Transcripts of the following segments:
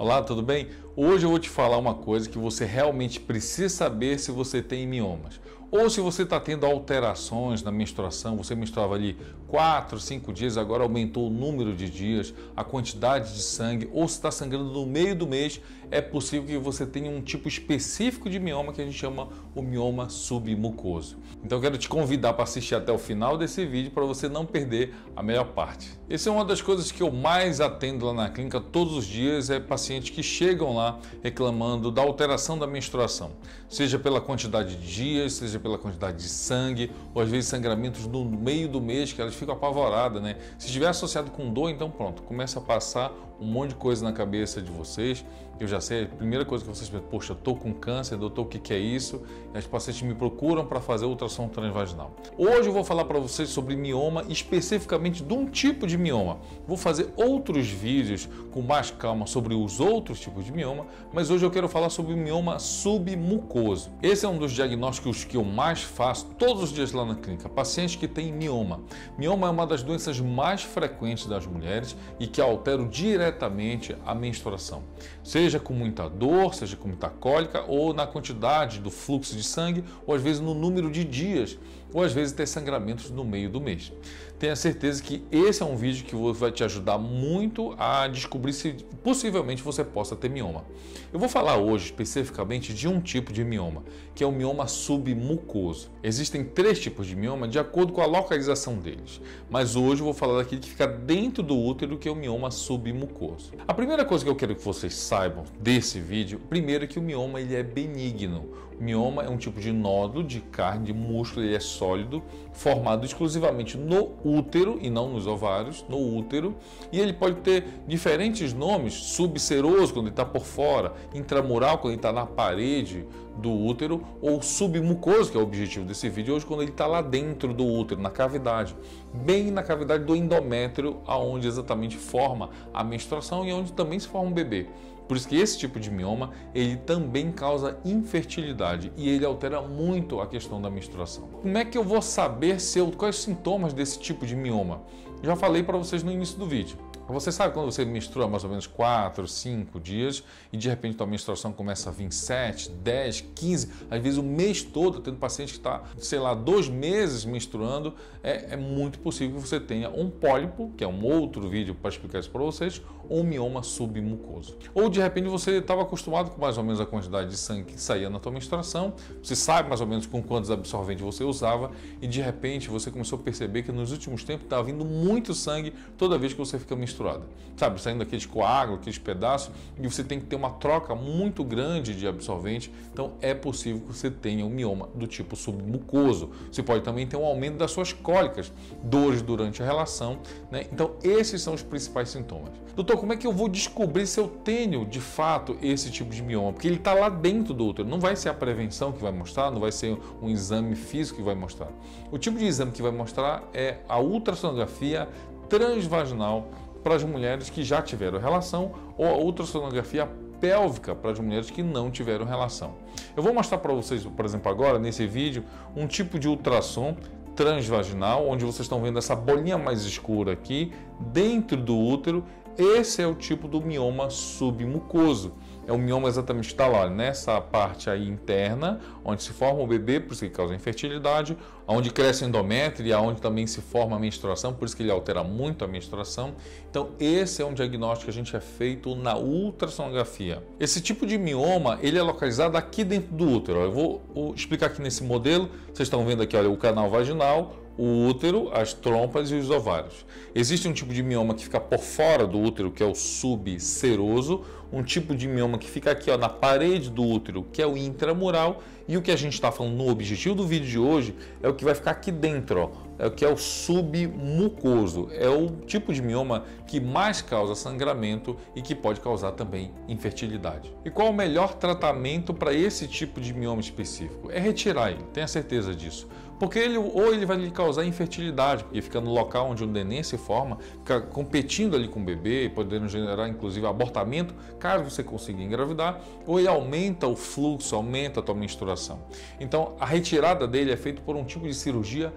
Olá, tudo bem? Hoje eu vou te falar uma coisa que você realmente precisa saber se você tem miomas. Ou se você está tendo alterações na menstruação, você menstruava ali 4, 5 dias, agora aumentou o número de dias, a quantidade de sangue, ou se está sangrando no meio do mês, é possível que você tenha um tipo específico de mioma que a gente chama o mioma submucoso. Então eu quero te convidar para assistir até o final desse vídeo para você não perder a melhor parte. Essa é uma das coisas que eu mais atendo lá na clínica todos os dias, é pacientes que chegam lá reclamando da alteração da menstruação, seja pela quantidade de dias, seja pela quantidade de sangue, ou às vezes sangramentos no meio do mês, que elas ficam apavoradas, né? Se estiver associado com dor, então pronto, começa a passar um monte de coisa na cabeça de vocês. Eu já sei, a primeira coisa que vocês pensam, poxa, estou com câncer, doutor, o que, que é isso? E as pacientes me procuram para fazer ultrassom transvaginal. Hoje eu vou falar para vocês sobre mioma, especificamente de um tipo de mioma. Vou fazer outros vídeos com mais calma sobre os outros tipos de mioma, mas hoje eu quero falar sobre o mioma submucoso. Esse é um dos diagnósticos que eu mais faço todos os dias lá na clínica, pacientes que têm mioma. Mioma é uma das doenças mais frequentes das mulheres e que alteram diretamente a menstruação, seja com muita dor, seja com muita cólica ou na quantidade do fluxo de sangue ou às vezes no número de dias ou às vezes ter sangramentos no meio do mês. Tenha certeza que esse é um vídeo que vai te ajudar muito a descobrir se possivelmente você possa ter mioma. Eu vou falar hoje especificamente de um tipo de mioma, que é o mioma submucoso. Existem três tipos de mioma de acordo com a localização deles, mas hoje eu vou falar daquele que fica dentro do útero, que é o mioma submucoso. A primeira coisa que eu quero que vocês saibam desse vídeo, primeiro é que o mioma ele é benigno. Mioma é um tipo de nódulo de carne, de músculo, ele é sólido, formado exclusivamente no útero e não nos ovários, no útero, e ele pode ter diferentes nomes, subseroso quando ele está por fora, intramural quando ele está na parede do útero, ou submucoso, que é o objetivo desse vídeo hoje, quando ele está lá dentro do útero, na cavidade, bem na cavidade do endométrio, aonde exatamente forma a menstruação e onde também se forma um bebê. Por isso que esse tipo de mioma, ele também causa infertilidade e ele altera muito a questão da menstruação. Como é que eu vou saber se eu, quais os sintomas desse tipo de mioma? Já falei para vocês no início do vídeo. Você sabe quando você menstrua mais ou menos 4, 5 dias e de repente a menstruação começa a vir 7, 10, 15, às vezes o mês todo, tendo paciente que está, sei lá, dois meses menstruando, é, é, muito possível que você tenha um pólipo, que é um outro vídeo para explicar isso para vocês, ou um mioma submucoso. Ou de repente você estava acostumado com mais ou menos a quantidade de sangue que saía na tua menstruação, você sabe mais ou menos com quantos absorventes você usava e de repente você começou a perceber que nos últimos tempos estava vindo muito sangue toda vez que você fica menstruando Sabe, saindo aqueles coágulos, aqueles pedaços, e você tem que ter uma troca muito grande de absorvente. Então é possível que você tenha um mioma do tipo submucoso. Você pode também ter um aumento das suas cólicas, dores durante a relação. Né? Então esses são os principais sintomas. Doutor, como é que eu vou descobrir se eu tenho de fato esse tipo de mioma? Porque ele está lá dentro do útero. Não vai ser a prevenção que vai mostrar, não vai ser um exame físico que vai mostrar. O tipo de exame que vai mostrar é a ultrassonografia transvaginal para as mulheres que já tiveram relação ou a ultrassonografia pélvica para as mulheres que não tiveram relação. Eu vou mostrar para vocês, por exemplo, agora nesse vídeo, um tipo de ultrassom transvaginal, onde vocês estão vendo essa bolinha mais escura aqui dentro do útero. Esse é o tipo do mioma submucoso é o mioma exatamente está lá nessa parte aí interna, onde se forma o bebê, por isso que causa infertilidade, onde cresce endométrio e aonde também se forma a menstruação, por isso que ele altera muito a menstruação. Então, esse é um diagnóstico que a gente é feito na ultrassonografia. Esse tipo de mioma, ele é localizado aqui dentro do útero. Eu vou explicar aqui nesse modelo. Vocês estão vendo aqui, olha, o canal vaginal, o útero, as trompas e os ovários. Existe um tipo de mioma que fica por fora do útero, que é o subseroso, um tipo de mioma que fica aqui ó, na parede do útero, que é o intramural, e o que a gente está falando no objetivo do vídeo de hoje é o que vai ficar aqui dentro, ó, que é o submucoso. É o tipo de mioma que mais causa sangramento e que pode causar também infertilidade. E qual o melhor tratamento para esse tipo de mioma específico? É retirar ele, tenha certeza disso. Porque ele, ou ele vai lhe causar infertilidade, porque fica no local onde o neném se forma, fica competindo ali com o bebê, podendo gerar inclusive abortamento, caso você consiga engravidar, ou ele aumenta o fluxo, aumenta a tua menstruação. Então, a retirada dele é feita por um tipo de cirurgia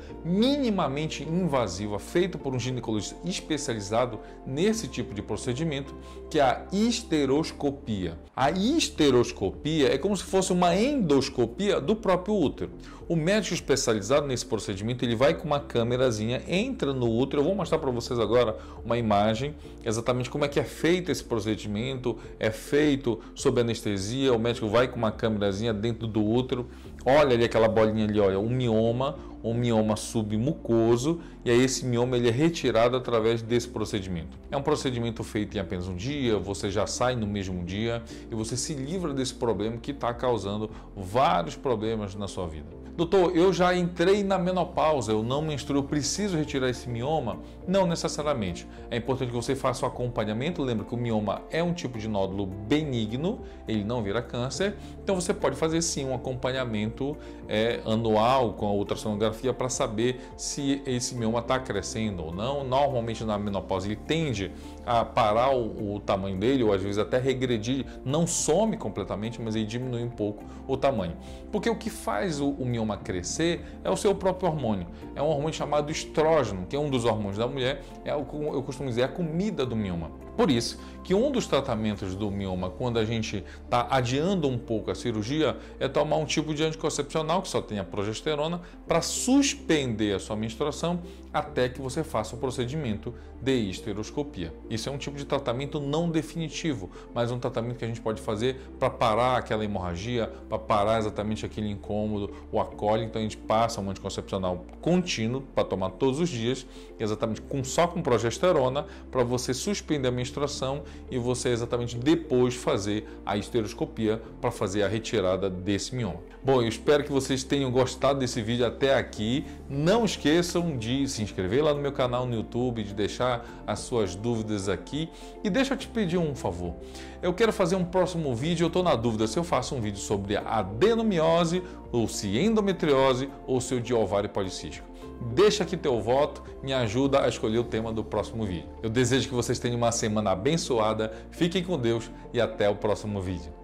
minimamente invasiva, feito por um ginecologista especializado nesse tipo de procedimento, que é a histeroscopia. A histeroscopia é como se fosse uma endoscopia do próprio útero. O médico especializado nesse procedimento, ele vai com uma câmerazinha, entra no útero. Eu vou mostrar para vocês agora uma imagem, exatamente como é que é feito esse procedimento. É feito sob anestesia, o médico vai com uma câmerazinha dentro do útero, olha ali aquela bolinha ali, olha, um mioma, um mioma submucoso, e aí esse mioma ele é retirado através desse procedimento. É um procedimento feito em apenas um dia, você já sai no mesmo dia e você se livra desse problema que está causando vários problemas na sua vida. Doutor, eu já entrei na menopausa, eu não menstruo, eu preciso retirar esse mioma? Não necessariamente. É importante que você faça o acompanhamento. Lembra que o mioma é um tipo de nódulo benigno, ele não vira câncer. Então você pode fazer sim um acompanhamento é, anual com a ultrassonografia para saber se esse mioma está crescendo ou não. Normalmente na menopausa ele tende a parar o, o, tamanho dele, ou às vezes até regredir, não some completamente, mas ele diminui um pouco o tamanho. Porque o que faz o, o mioma crescer é o seu próprio hormônio. É um hormônio chamado estrógeno, que é um dos hormônios da mulher, é o que eu costumo dizer, a comida do mioma. Por isso que um dos tratamentos do mioma, quando a gente está adiando um pouco a cirurgia, é tomar um tipo de anticoncepcional que só tenha progesterona para suspender a sua menstruação até que você faça o procedimento de esteroscopia. Isso é um tipo de tratamento não definitivo, mas um tratamento que a gente pode fazer para parar aquela hemorragia, para parar exatamente aquele incômodo, o acole. Então a gente passa um anticoncepcional contínuo para tomar todos os dias, exatamente com, só com progesterona, para você suspender a menstruação e você exatamente depois fazer a esteroscopia para fazer a retirada desse mioma. Bom, eu espero que vocês tenham gostado desse vídeo até aqui. Não esqueçam de se inscrever lá no meu canal no YouTube, de deixar as suas dúvidas aqui. E deixa eu te pedir um favor. Eu quero fazer um próximo vídeo, eu estou na dúvida se eu faço um vídeo sobre adenomiose, ou se endometriose, ou se de ovário policístico. Deixa aqui teu voto, me ajuda a escolher o tema do próximo vídeo. Eu desejo que vocês tenham uma semana abençoada, fiquem com Deus e até o próximo vídeo.